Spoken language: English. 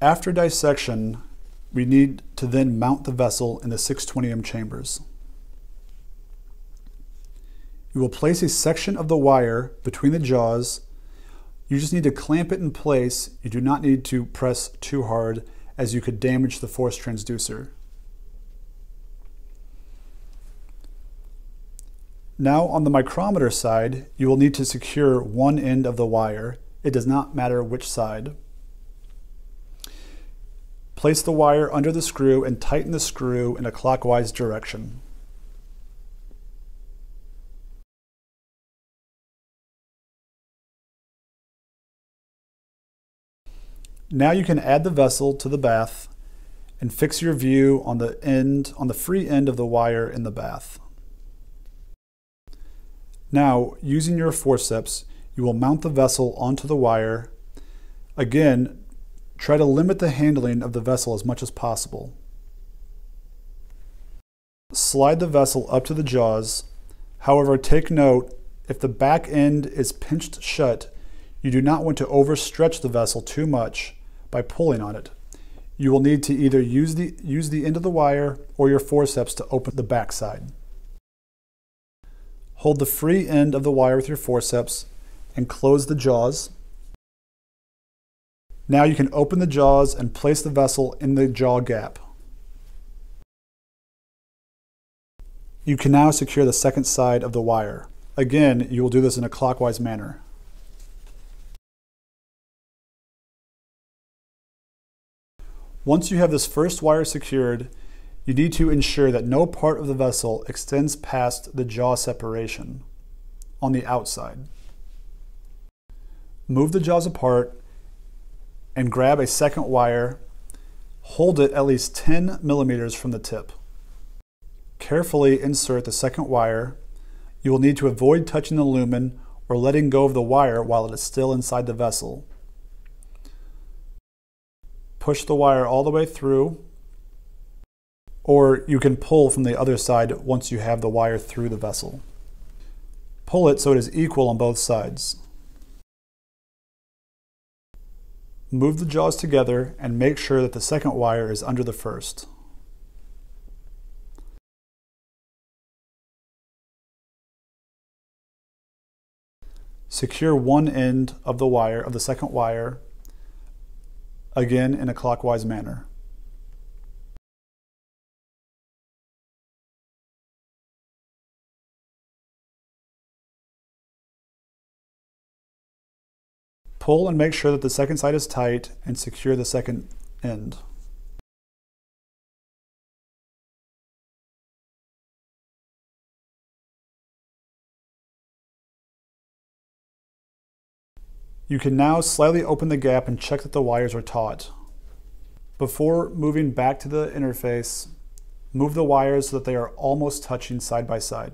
After dissection, we need to then mount the vessel in the 620M chambers. You will place a section of the wire between the jaws. You just need to clamp it in place. You do not need to press too hard as you could damage the force transducer. Now on the micrometer side, you will need to secure one end of the wire. It does not matter which side. Place the wire under the screw and tighten the screw in a clockwise direction. Now you can add the vessel to the bath and fix your view on the end, on the free end of the wire in the bath. Now, using your forceps, you will mount the vessel onto the wire. Again, try to limit the handling of the vessel as much as possible. Slide the vessel up to the jaws. However, take note, if the back end is pinched shut, you do not want to overstretch the vessel too much by pulling on it. You will need to either use the, use the end of the wire or your forceps to open the back side. Hold the free end of the wire with your forceps and close the jaws. Now you can open the jaws and place the vessel in the jaw gap. You can now secure the second side of the wire. Again, you will do this in a clockwise manner. Once you have this first wire secured, you need to ensure that no part of the vessel extends past the jaw separation on the outside. Move the jaws apart and grab a second wire. Hold it at least 10 millimeters from the tip. Carefully insert the second wire. You will need to avoid touching the lumen or letting go of the wire while it is still inside the vessel. Push the wire all the way through or you can pull from the other side once you have the wire through the vessel. Pull it so it is equal on both sides. Move the jaws together and make sure that the second wire is under the first. Secure one end of the wire of the second wire again in a clockwise manner. Pull and make sure that the second side is tight and secure the second end. You can now slightly open the gap and check that the wires are taut. Before moving back to the interface, move the wires so that they are almost touching side by side.